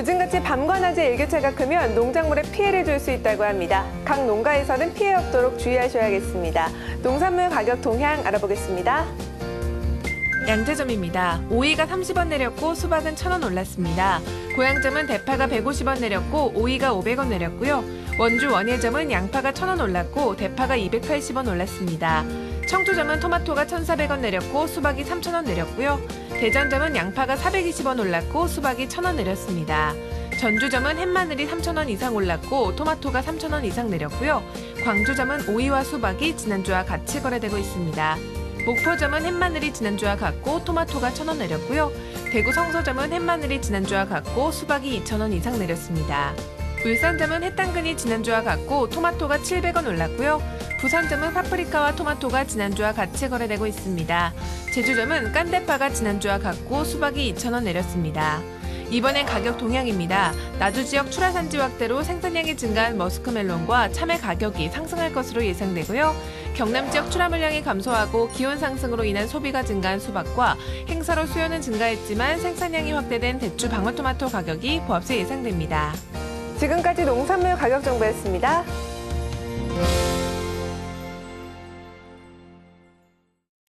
요즘같이 밤과 낮의 일교차가 크면 농작물에 피해를 줄 수 있다고 합니다. 각 농가에서는 피해 없도록 주의하셔야겠습니다. 농산물 가격 동향 알아보겠습니다. 양재점입니다. 오이가 30원 내렸고 수박은 1,000원 올랐습니다. 고향점은 대파가 150원 내렸고 오이가 500원 내렸고요. 원주 원예점은 양파가 1,000원 올랐고 대파가 280원 올랐습니다. 청주점은 토마토가 1,400원 내렸고 수박이 3,000원 내렸고요. 대전점은 양파가 420원 올랐고 수박이 1,000원 내렸습니다. 전주점은 햇마늘이 3,000원 이상 올랐고 토마토가 3,000원 이상 내렸고요. 광주점은 오이와 수박이 지난주와 같이 거래되고 있습니다. 목포점은 햇마늘이 지난주와 같고 토마토가 1,000원 내렸고요. 대구 성서점은 햇마늘이 지난주와 같고 수박이 2,000원 이상 내렸습니다. 울산점은 햇당근이 지난주와 같고 토마토가 700원 올랐고요. 부산점은 파프리카와 토마토가 지난주와 같이 거래되고 있습니다. 제주점은 깐대파가 지난주와 같고 수박이 2,000원 내렸습니다. 이번엔 가격 동향입니다. 나주 지역 출하산지 확대로 생산량이 증가한 머스크멜론과 참외 가격이 상승할 것으로 예상되고요. 경남 지역 출하 물량이 감소하고 기온 상승으로 인한 소비가 증가한 수박과 행사로 수요는 증가했지만 생산량이 확대된 대추 방울토마토 가격이 보합세 예상됩니다. 지금까지 농산물 가격 정보였습니다.